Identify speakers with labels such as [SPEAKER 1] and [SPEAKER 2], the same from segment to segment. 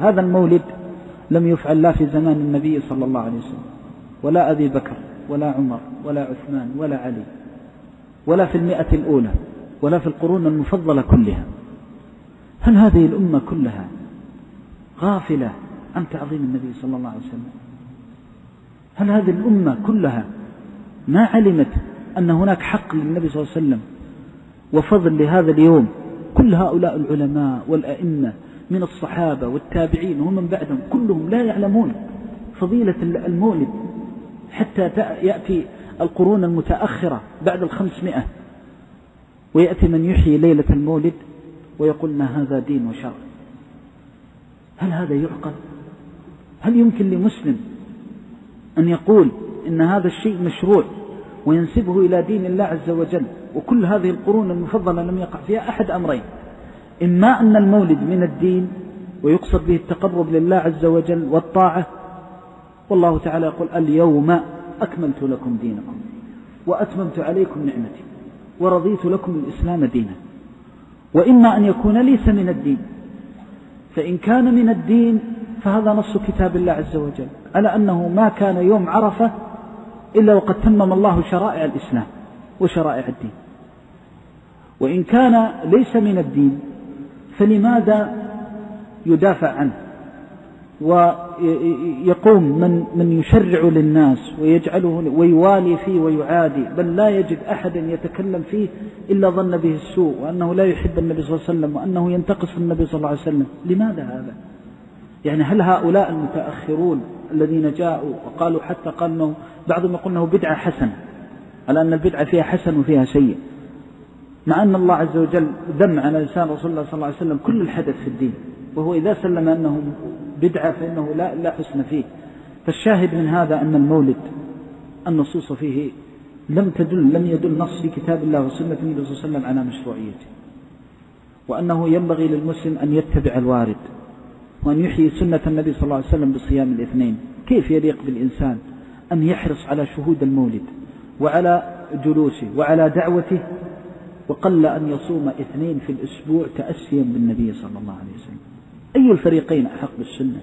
[SPEAKER 1] هذا المولد لم يفعل لا في زمان النبي صلى الله عليه وسلم ولا أبي بكر ولا عمر ولا عثمان ولا علي ولا في المئة الأولى ولا في القرون المفضلة كلها. هل هذه الأمة كلها غافلة عن تعظيم النبي صلى الله عليه وسلم؟ هل هذه الأمة كلها ما علمت أن هناك حق للنبي صلى الله عليه وسلم وفضل لهذا اليوم؟ كل هؤلاء العلماء والأئمة من الصحابة والتابعين ومن بعدهم كلهم لا يعلمون فضيلة المولد حتى يأتي القرون المتأخرة بعد الخمسمائة ويأتي من يحيي ليلة المولد ويقول لنا هذا دين وشرع؟ هل هذا يعقل؟ هل يمكن لمسلم أن يقول إن هذا الشيء مشروع وينسبه إلى دين الله عز وجل وكل هذه القرون المفضلة لم يقع فيها أحد أمرين؟ إما أن المولد من الدين ويقصد به التقرب لله عز وجل والطاعة والله تعالى يقول اليوم أكملت لكم دينكم وأتممت عليكم نعمتي ورضيت لكم الإسلام دينا. وإما أن يكون ليس من الدين فإن كان من الدين فهذا نص كتاب الله عز وجل على أنه ما كان يوم عرفة إلا وقد تمم الله شرائع الإسلام وشرائع الدين. وإن كان ليس من الدين فلماذا يدافع عنه ويقوم من من يشرع للناس ويجعله ويوالي فيه ويعادي بل لا يجد احدا يتكلم فيه إلا ظن به السوء وأنه لا يحب النبي صلى الله عليه وسلم وأنه ينتقص النبي صلى الله عليه وسلم لماذا هذا؟ يعني هل هؤلاء المتأخرون الذين جاءوا وقالوا حتى قال إنه بعضهم يقول إنه بدعة حسنة على أن البدعة فيها حسن وفيها سيء مع أن الله عز وجل ذم على لسان رسول الله صلى الله عليه وسلم كل الحدث في الدين. وهو إذا سلم أنه بدعة فإنه لا, لا حسن فيه. فالشاهد من هذا أن المولد النصوص فيه لم تدل لم يدل نص في كتاب الله وسنة النبي صلى الله عليه وسلم على مشروعيته. وأنه ينبغي للمسلم أن يتبع الوارد وأن يحيي سنة النبي صلى الله عليه وسلم بصيام الاثنين. كيف يليق بالإنسان أن يحرص على شهود المولد وعلى جلوسه وعلى دعوته وقل أن يصوم اثنين في الأسبوع تأسيا بالنبي صلى الله عليه وسلم. أي الفريقين أحق بالسنة؟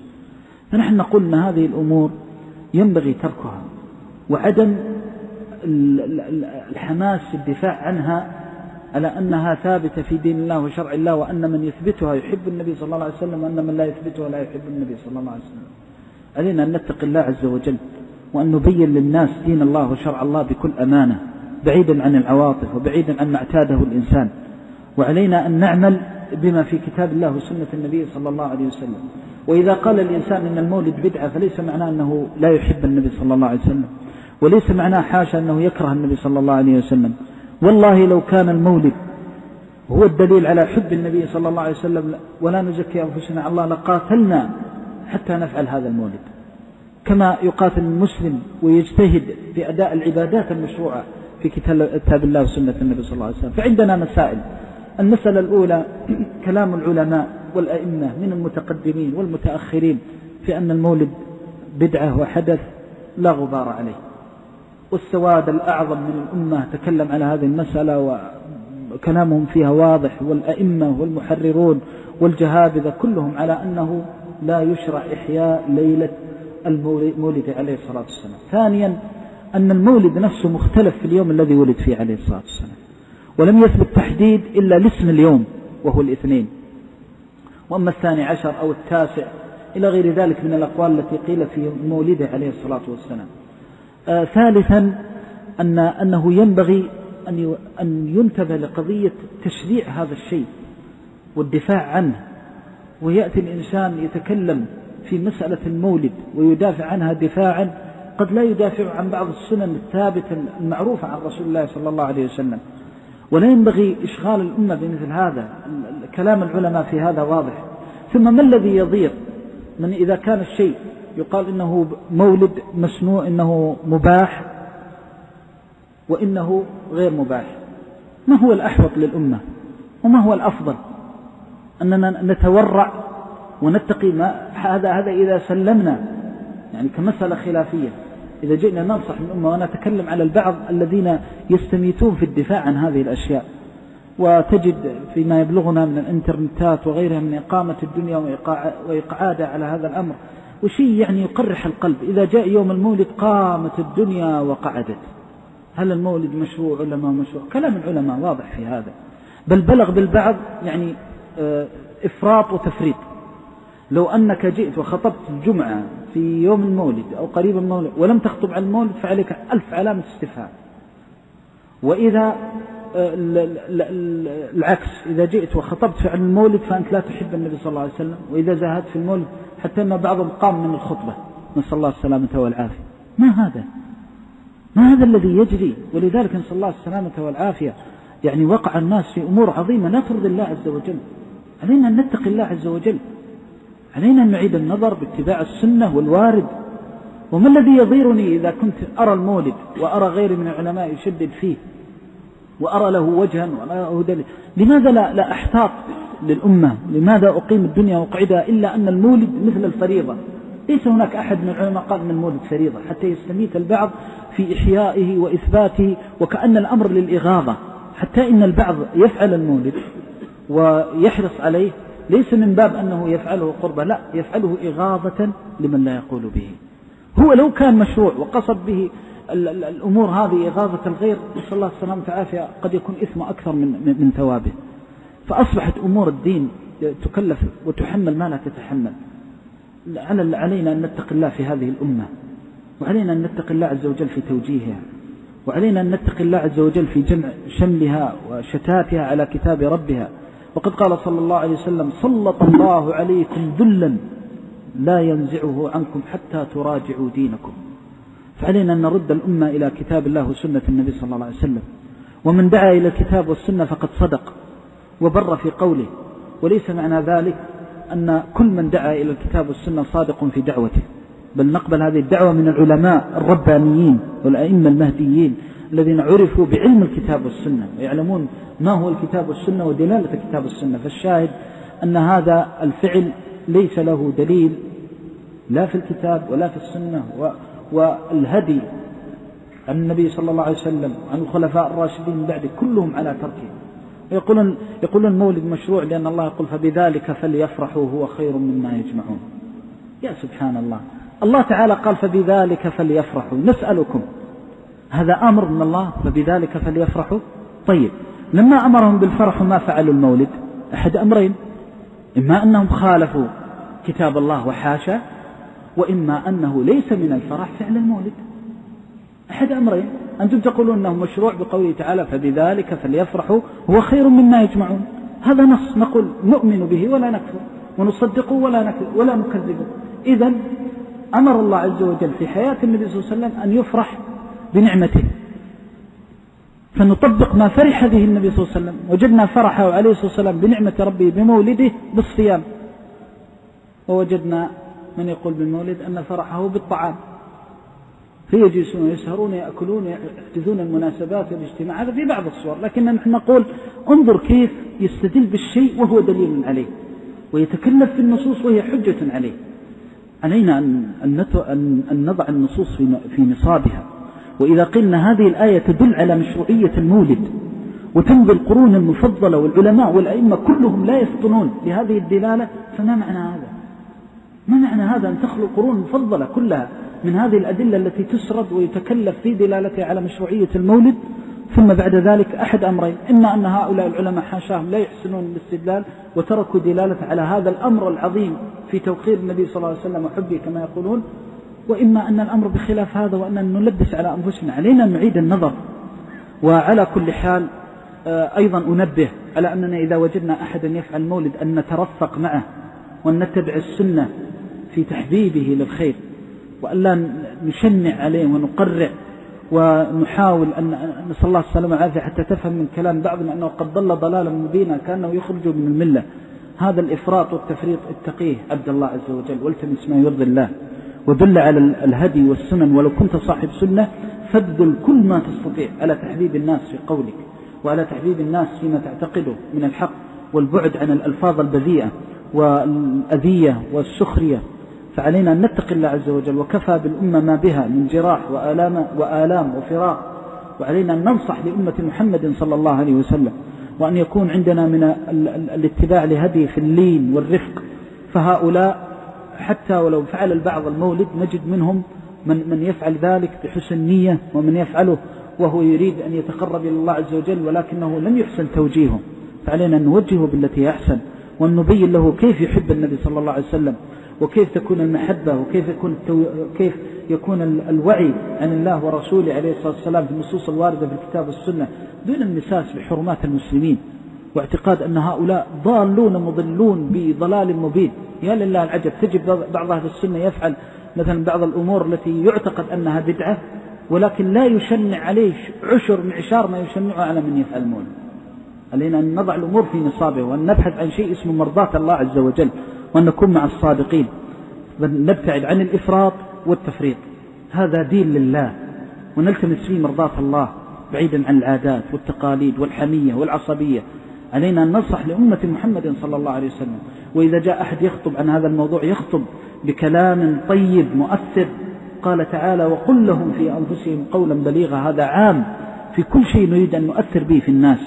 [SPEAKER 1] فنحن نقول أن هذه الأمور ينبغي تركها وعدم الحماس الدفاع عنها على أنها ثابتة في دين الله وشرع الله وأن من يثبتها يحب النبي صلى الله عليه وسلم وأن من لا يثبتها لا يحب النبي صلى الله عليه وسلم. علينا أن نتقي الله عز وجل وأن نبين للناس دين الله وشرع الله بكل أمانة. بعيدا عن العواطف وبعيدا عن ما اعتاده الإنسان. وعلينا أن نعمل بما في كتاب الله وسنة النبي صلى الله عليه وسلم. وإذا قال الإنسان إن المولد بدعة فليس معناه أنه لا يحب النبي صلى الله عليه وسلم. وليس معناه حاشا أنه يكره النبي صلى الله عليه وسلم. والله لو كان المولد هو الدليل على حب النبي صلى الله عليه وسلم ولا نزكي أنفسنا. على الله لقاتلنا حتى نفعل هذا المولد. كما يقاتل المسلم ويجتهد في أداء العبادات المشروعة. في كتاب الله وسنة النبي صلى الله عليه وسلم. فعندنا مسائل. المسألة الأولى كلام العلماء والأئمة من المتقدمين والمتأخرين في أن المولد بدعة وحدث لا غبار عليه. والسواد الأعظم من الأمة تكلم على هذه المسألة وكلامهم فيها واضح والأئمة والمحررون والجهابذة كلهم على أنه لا يشرع إحياء ليلة المولد عليه الصلاة والسلام. ثانيا أن المولد نفسه مختلف في اليوم الذي ولد فيه عليه الصلاة والسلام. ولم يثبت تحديد إلا لاسم اليوم وهو الاثنين. وأما الثاني عشر أو التاسع إلى غير ذلك من الأقوال التي قيلت في مولده عليه الصلاة والسلام. آه ثالثا أن أنه ينبغي أن أن ينتبه لقضية تشريع هذا الشيء والدفاع عنه. ويأتي الإنسان يتكلم في مسألة المولد ويدافع عنها دفاعا قد لا يدافع عن بعض السنن الثابتة المعروفة عن رسول الله صلى الله عليه وسلم. ولا ينبغي إشغال الأمة بمثل هذا. كلام العلماء في هذا واضح. ثم ما الذي يضيق من إذا كان الشيء يقال إنه مولد مسنوع إنه مباح وإنه غير مباح؟ ما هو الأحوط للأمة؟ وما هو الأفضل؟ أننا نتورع ونتقي ما هذا هذا إذا سلمنا. يعني كمسألة خلافية. إذا جئنا ننصح الأمة ونتكلم على البعض الذين يستميتون في الدفاع عن هذه الأشياء. وتجد فيما يبلغنا من الإنترنتات وغيرها من إقامة الدنيا وإقعادها على هذا الأمر. وشيء يعني يقرح القلب. إذا جاء يوم المولد قامت الدنيا وقعدت. هل المولد مشروع ولا ما مشروع؟ كلام العلماء واضح في هذا. بل بلغ بالبعض يعني آه، إفراط وتفريط. لو أنك جئت وخطبت الجمعة في يوم المولد أو قريب المولد ولم تخطب على المولد فعليك ألف علامة استفهام. وإذا آه، العكس إذا جئت وخطبت عن المولد فأنت لا تحب النبي صلى الله عليه وسلم وإذا زاهدت في المولد حتى أن بعضهم قام من الخطبة نسأل الله السلامة والعافية. ما هذا؟ ما هذا الذي يجري؟ ولذلك نسأل الله السلامة والعافية. يعني وقع الناس في أمور عظيمة لا ترضي الله عز وجل. علينا أن نتقي الله عز وجل. علينا أن نعيد النظر باتباع السنة والوارد. وما الذي يضيرني إذا كنت أرى المولد وأرى غيري من العلماء يشدد فيه وأرى له وجها وله دليل لماذا لا, لا أحتاط للأمة؟ لماذا أقيم الدنيا وأقعدها إلا أن المولد مثل الفريضة؟ ليس هناك أحد من العلماء قال أن المولد فريضة حتى يستميت البعض في إحيائه وإثباته وكأن الأمر للإغاظة حتى إن البعض يفعل المولد ويحرص عليه ليس من باب أنه يفعله قربة لا يفعله إغاظة لمن لا يقول به. هو لو كان مشروع وقصد به الأمور هذه إغاظة الغير نسأل الله السلامة والعافية قد يكون إثم أكثر من, من ثوابه. فأصبحت أمور الدين تكلف وتحمل ما لا تتحمل. علينا أن نتقي الله في هذه الأمة وعلينا أن نتقي الله عز وجل في توجيهها وعلينا أن نتقي الله عز وجل في جمع شملها وشتاتها على كتاب ربها. وقد قال صلى الله عليه وسلم سلط الله عليكم ذلا لا ينزعه عنكم حتى تراجعوا دينكم. فعلينا أن نرد الأمة إلى كتاب الله وسنة النبي صلى الله عليه وسلم. ومن دعا إلى الكتاب والسنة فقد صدق وبر في قوله. وليس معنى ذلك أن كل من دعا إلى الكتاب والسنة صادق في دعوته بل نقبل هذه الدعوة من العلماء الربانيين والأئمة المهديين. الذين عرفوا بعلم الكتاب والسنة ويعلمون ما هو الكتاب والسنة ودلالة الكتاب والسنة. فالشاهد أن هذا الفعل ليس له دليل لا في الكتاب ولا في السنة والهدي عن النبي صلى الله عليه وسلم عن الخلفاء الراشدين بعد كلهم على تركه. يقولون يقولون المولد مشروع لأن الله يقول فبذلك فليفرحوا هو خير مما يجمعون. يا سبحان الله. الله تعالى قال فبذلك فليفرحوا. نسألكم. هذا أمر من الله فبذلك فليفرحوا. طيب لما أمرهم بالفرح ما فعلوا المولد؟ أحد أمرين. إما أنهم خالفوا كتاب الله وحاشا وإما أنه ليس من الفرح فعل المولد. أحد أمرين. أنتم تقولون أنه مشروع بقوله تعالى فبذلك فليفرحوا هو خير مما يجمعون. هذا نص نقول نؤمن به ولا نكفر ونصدقه ولا نكفر ولا نكذبه إذا أمر الله عز وجل في حياة النبي صلى الله عليه وسلم أن يفرح بنعمته. فنطبق ما فرح به النبي صلى الله عليه وسلم. وجدنا فرحه عليه الصلاة والسلام بنعمة ربه بمولده بالصيام. ووجدنا من يقول بالمولد أن فرحه بالطعام. فيجلسون يسهرون يأكلون يحدثون المناسبات والاجتماع هذا في بعض الصور لكن نحن نقول انظر كيف يستدل بالشيء وهو دليل عليه. ويتكلف في النصوص وهي حجة عليه. علينا أن, أن نضع النصوص في نصابها. وإذا قلنا هذه الآية تدل على مشروعية المولد وتمضي القرون المفضلة والعلماء والأئمة كلهم لا يفطنون لهذه الدلالة فما معنى هذا؟ ما معنى هذا أن تخلو القرون المفضلة كلها من هذه الأدلة التي تسرد ويتكلف في دلالتها على مشروعية المولد؟ ثم بعد ذلك أحد أمرين إما أن هؤلاء العلماء حاشاهم لا يحسنون الاستدلال وتركوا دلالة على هذا الأمر العظيم في توقير النبي صلى الله عليه وسلم وحبه كما يقولون وإما أن الأمر بخلاف هذا وأن نلبس على أنفسنا. علينا نعيد النظر. وعلى كل حال آه، أيضا أنبه على أننا إذا وجدنا أحدا يفعل مولد أن نترفق معه وأن نتبع السنة في تحبيبه للخير وألا نشنع عليه ونقرع ونحاول أن نسأل الله السلامة والعافية حتى تفهم من كلام بعضهم أنه قد ضل ضلالا مبينا كأنه يخرج من الملة. هذا الإفراط والتفريط اتقيه عبد الله عز وجل. والتمس ما يرضي الله. ودل على الهدي والسنن ولو كنت صاحب سنة فابذل كل ما تستطيع. على تحبيب الناس في قولك؟ وعلى تحبيب الناس فيما تعتقده من الحق والبعد عن الألفاظ البذيئة والأذية والسخرية فعلينا أن نتقي الله عز وجل وكفى بالأمة ما بها من جراح وآلام, وآلام وفراق. وعلينا أن ننصح لأمة محمد صلى الله عليه وسلم وأن يكون عندنا من الاتباع لهدي في اللين والرفق. فهؤلاء حتى ولو فعل البعض المولد نجد منهم من, من يفعل ذلك بحسن نية ومن يفعله وهو يريد أن يتقرب إلى الله عز وجل ولكنه لم يحسن توجيهه. فعلينا أن نوجهه بالتي أحسن وأن نبين له كيف يحب النبي صلى الله عليه وسلم وكيف تكون المحبة وكيف يكون التو... كيف يكون الوعي عن الله ورسوله عليه الصلاة والسلام في النصوص الواردة في الكتاب والسنة دون المساس بحرمات المسلمين. واعتقاد أن هؤلاء ضالون مضلون بضلال مبين. يا لله العجب تجد بعض أهل السنة يفعل مثلا بعض الأمور التي يعتقد أنها بدعة ولكن لا يشنع عليه عشر معشار ما يشنعه على من يفعل المولد علينا أن نضع الأمور في نصابه وأن نبحث عن شيء اسمه مرضاة الله عز وجل وأن نكون مع الصادقين. نبتعد عن الإفراط والتفريط. هذا دين لله ونلتمس فيه مرضاة الله بعيدا عن العادات والتقاليد والحمية والعصبية. علينا أن ننصح لأمة محمد صلى الله عليه وسلم. وإذا جاء أحد يخطب عن هذا الموضوع يخطب بكلام طيب مؤثر قال تعالى وقل لهم في أنفسهم قولا بليغا هذا عام في كل شيء نريد أن نؤثر به في الناس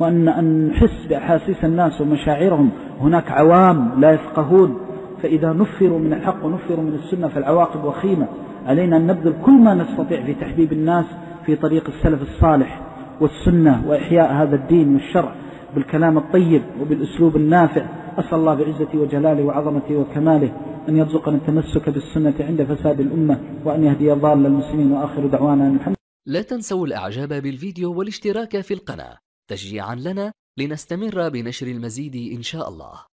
[SPEAKER 1] وأن أن نحس بأحاسيس الناس ومشاعرهم. هناك عوام لا يفقهون فإذا نفروا من الحق ونفروا من السنة فالعواقب وخيمة. علينا أن نبذل كل ما نستطيع في تحبيب الناس في طريق السلف الصالح والسنة وإحياء هذا الدين والشرع. بالكلام الطيب وبالأسلوب النافع. أسأل الله بعزتي وجلاله وعظمته وكماله أن يرزقنا التمسك بالسنة عند فساد الأمة وأن يهدي ضال المسلمين وآخر دعوانا الحمد
[SPEAKER 2] لا تنسوا الإعجاب بالفيديو والاشتراك في القناة. تشجيعا لنا لنستمر بنشر المزيد إن شاء الله.